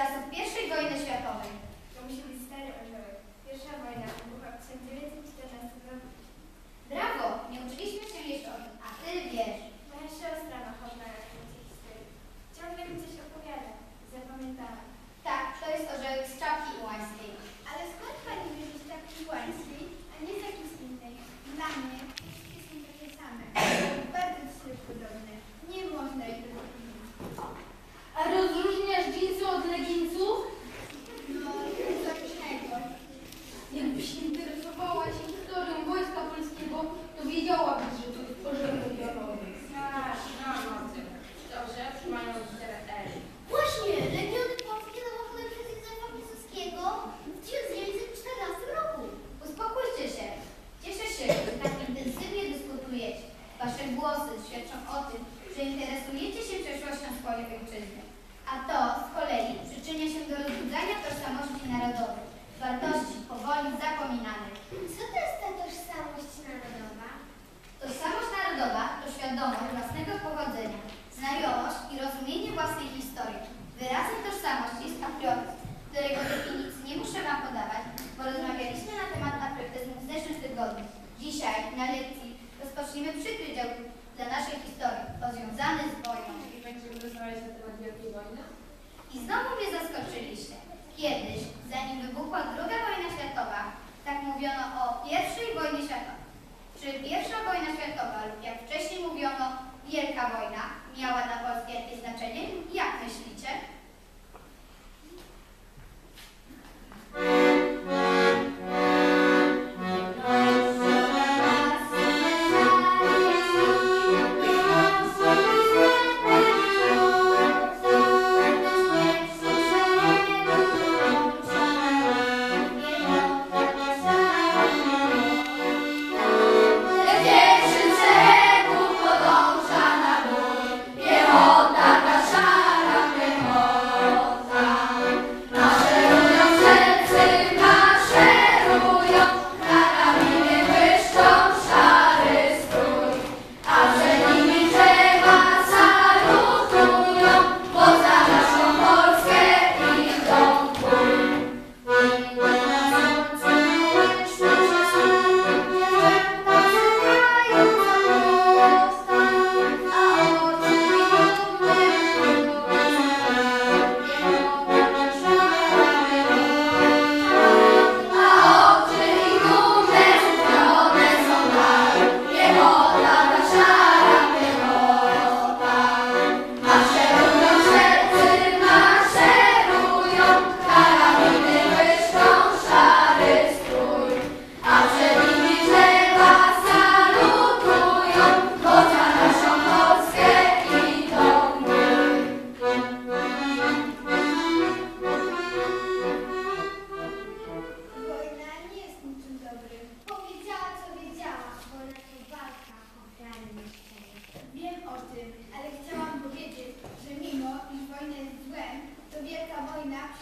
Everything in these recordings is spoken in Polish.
czasów I wojny światowej. To musi być stary orzełek. Pierwsza wojna wybuchła w 1914 roku. Brawo! Nie uczyliśmy się jeszcze o tym, a ty wiesz. Moja siostra ma chodna na lekcje historii. Ciągle mi coś opowiada. Zapamiętałam. Tak, to jest orzełek z czapki ułańskiej. Ale skąd pani wiedzieć czapki ułańskiej? świadczą o tym, że interesujecie się przeszłością swojej ojczyzny, a to z kolei przyczynia się do rozbudzania tożsamości narodowej, wartości powoli zapominanych. Co to jest ta tożsamość narodowa? Tożsamość narodowa to świadomość własnego pochodzenia, znajomość i rozumienie własnej historii. Wyrazem tożsamości jest patriotyzm, którego definicji nie muszę Wam podawać, bo rozmawialiśmy na temat patriotyzmu w zeszłym tygodniu. Dzisiaj na lekcji rozpoczniemy przykry dział dla naszej historii, rozwiązany z wojną. I będziemy rozmawiać na temat Wielkiej Wojny? I znowu mnie zaskoczyliście. Kiedyś, zanim wybuchła II wojna światowa,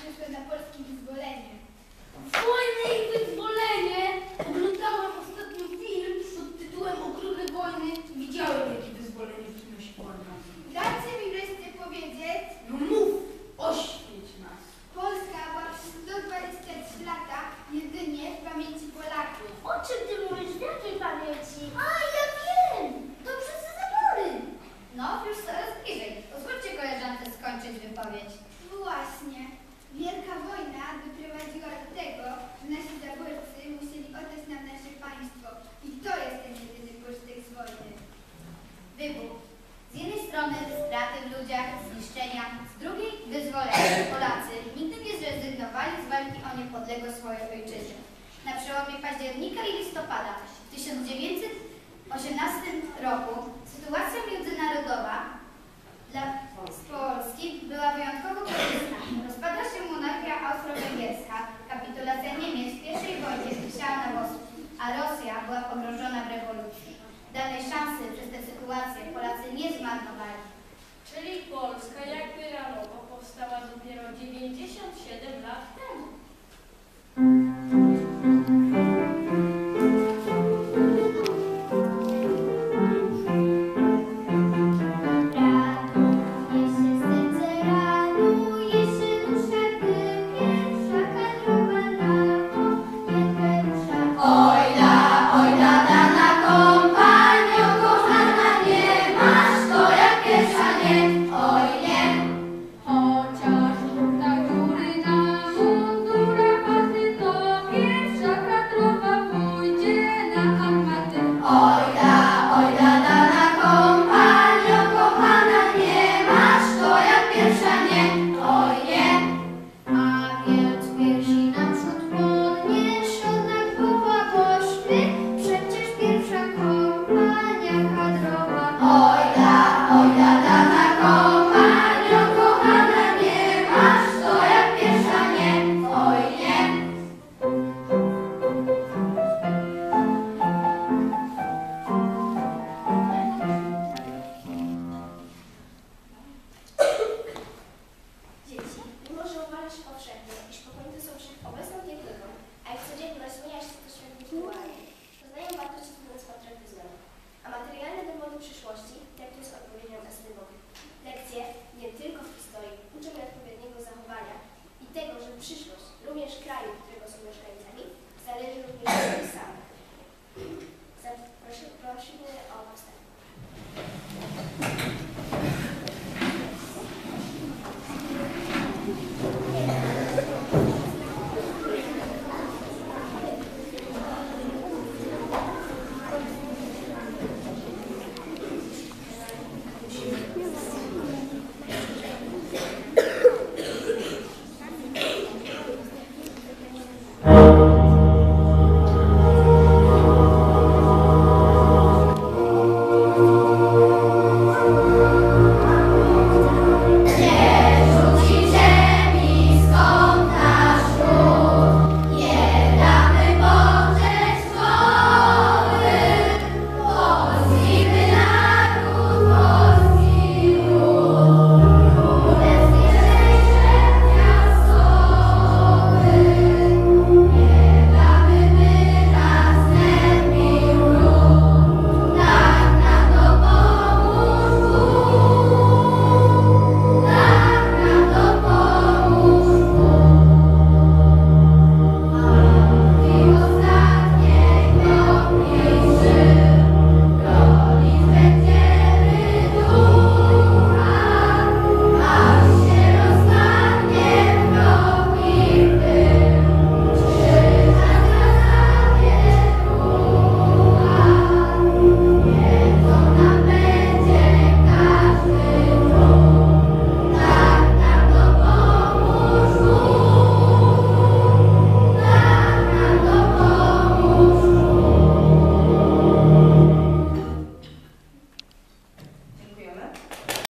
przyszłe na polskie wyzwolenie. jego swojej ojczyźnie. Na przełomie października i listopada w 1918 roku sytuacja międzynarodowa dla Polski była wyjątkowo korzystna. Rozpada się monarchia austro-węgierska, kapitulacja Niemiec w pierwszej wojnie wisiała na włosku, a Rosja była pogrążona w rewolucji. Danej szansy przez tę sytuację Polacy nie zmarnowali.